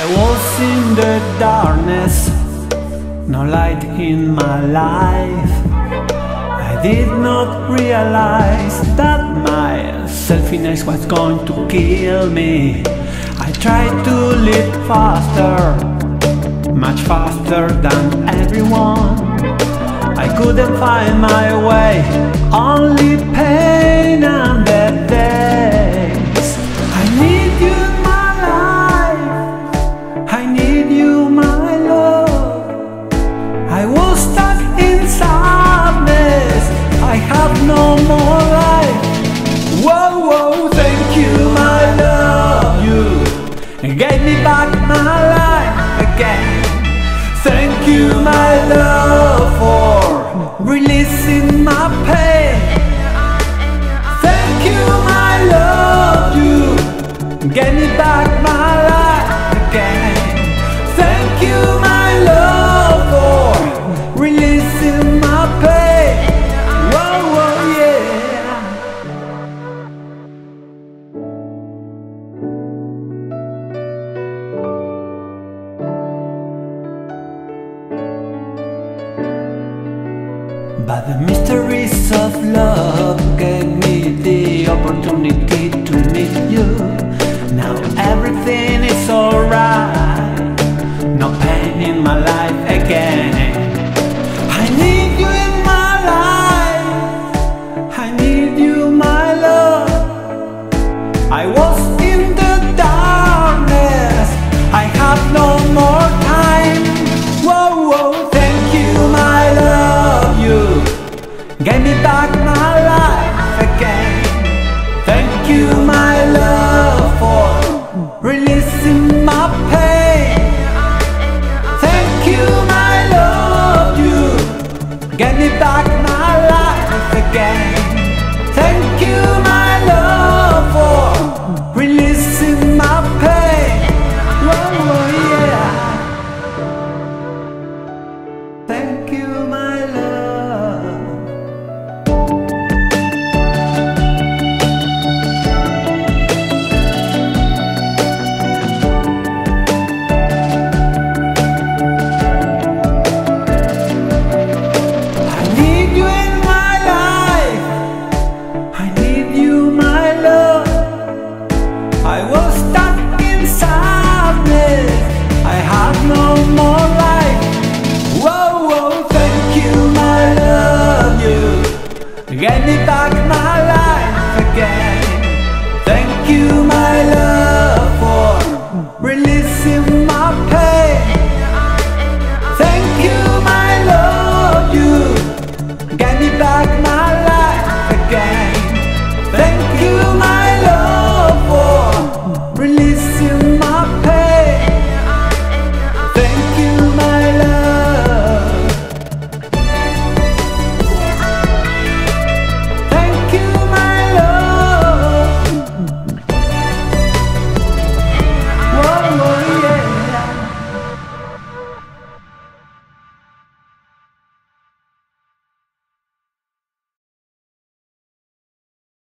I was in the darkness, no light in my life. I did not realize that my selfishness was going to kill me. I tried to live faster, much faster than everyone. I couldn't find my way, only pain and dead days. I need you in my life, I need you, my love. I was stuck in sadness, I have no more life. Whoa, whoa, thank you, my love. You gave me back my you, my love, for releasing my pain. Thank you, my love, you gave me back my life again. But the mysteries of love gave me the opportunity to meet you. Now everything is alright. No pain in my life again. I need you in my life. I need you my love. I was gave me back my life again. Thank you, my love, for releasing my pain. Thank you, my love, you gave me back my life again. Thank you, my love, for releasing my pain. Oh, yeah. Thank you, my